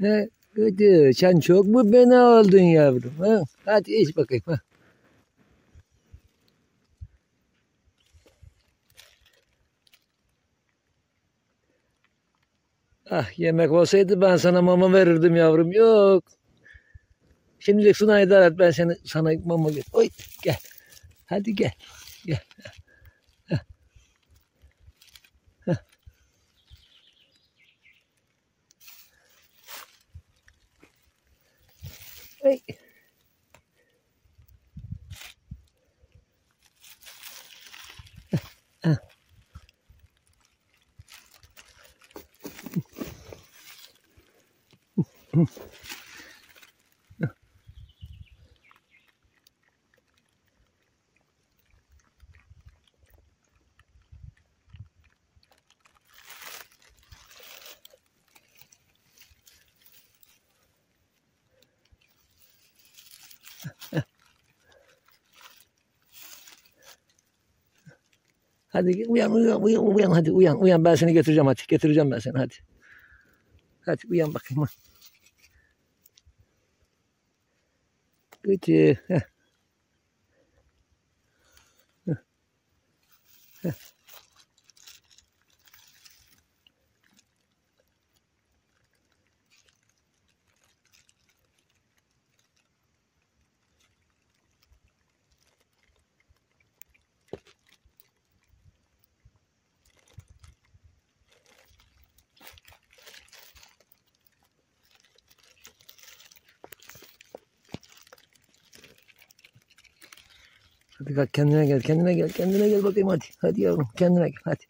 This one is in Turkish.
He, kötü. Sen çok mu beni oldun yavrum? Ha? Hadi iç bakayım. Ha. Ah yemek olsaydı ben sana mama verirdim yavrum. Yok. Şimdilik şuna idare et ben seni sana mama get. Oy gel. Hadi gel. Gel. Wait. Ah. ah. Hadi uyan uyan uyan uyan hadi uyan uyan ben seni getireceğim hadi getireceğim ben seni hadi. Hadi uyan bakayım. Gıcı. Heh. Heh. Hadi kalk kendine gel kendine gel kendine gel bakayım hadi. Hadi yavrum kendine gel hadi.